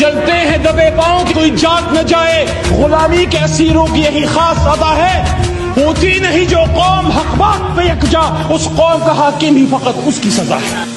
चलते हैं दबे पाँव कोई जात न जाए। गुलामी के असीरों की यही खास अदा है। होती नहीं जो कौम, हक बात पे यकजा, उस कौम का हाकिम ही फकत उसकी सजा है।